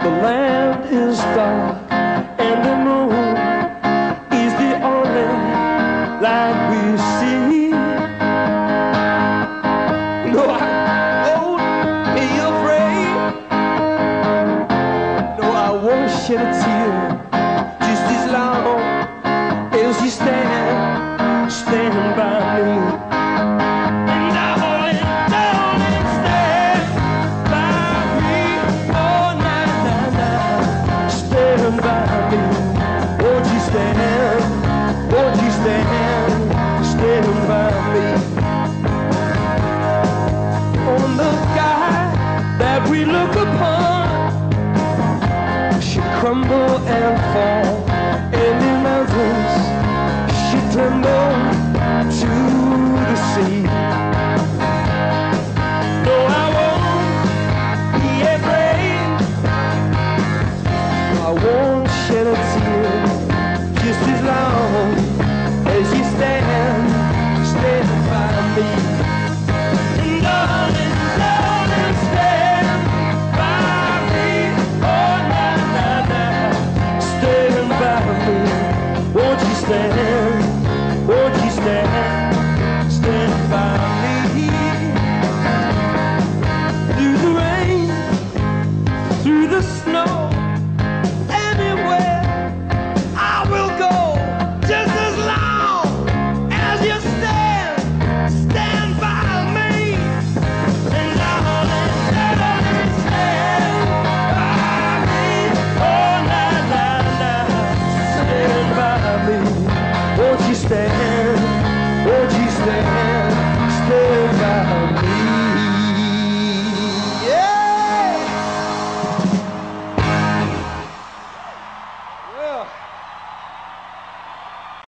but the land is dark and the moon is the only light we see. No, I won't be afraid. No, I won't shed a tear just as long as you stand, stand by I won't shed a tear stand? Won't you stand?